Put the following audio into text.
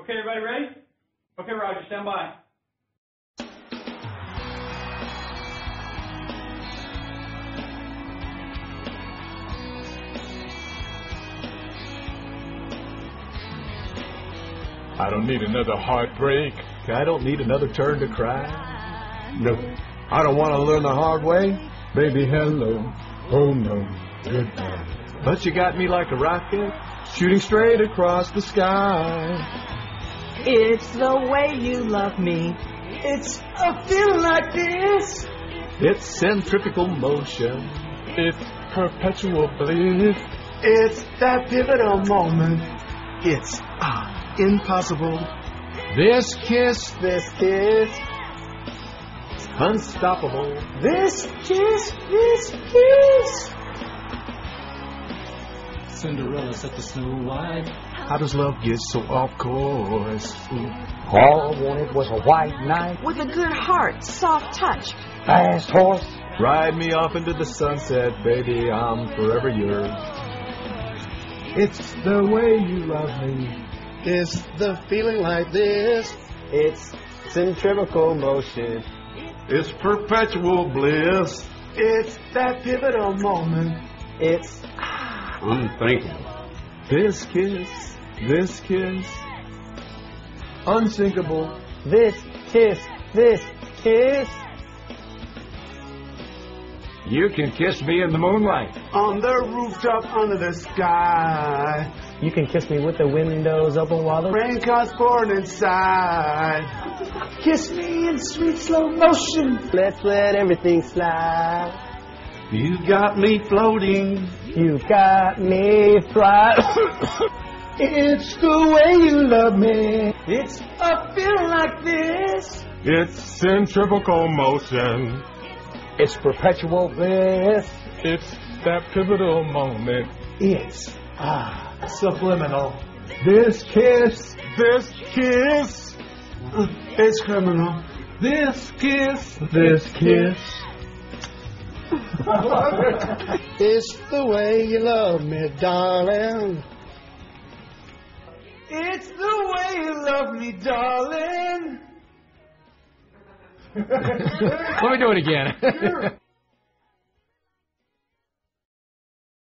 Okay, everybody ready? Okay, Roger, stand by. I don't need another heartbreak. I don't need another turn to cry. No, I don't want to learn the hard way. Baby, hello. Oh no, goodbye. But you got me like a rocket, shooting straight across the sky. It's the way you love me. It's a feeling like this. It's centrifugal motion. It's perpetual bliss. It's that pivotal moment. It's ah, impossible. This kiss, This kiss, It's unstoppable. this kiss, this kiss. Cinderella set the Snow White. How does love get so off course? All I wanted was a white knight, With a good heart, soft touch. fast horse. Ride me off into the sunset, baby. I'm forever yours. It's the way you love me. It's the feeling like this. It's centrifugal motion. It's perpetual bliss. It's that pivotal moment. It's Unthinkable. This kiss, this kiss, unsinkable. this kiss, this kiss. You can kiss me in the moonlight. On the rooftop under the sky. You can kiss me with the windows open while the Rain clouds pouring inside. Kiss me in sweet slow motion. Let's let everything slide. You got me floating. You've got me fly. It's the way you love me. It's a feeling like this. It's centrifugal motion. It's perpetual bliss. It's that pivotal moment. It's ah subliminal. This kiss, This kiss. It's criminal. This kiss. this kiss. It's the way you love me, darling. It's the way you love me, darling. Let me do it again.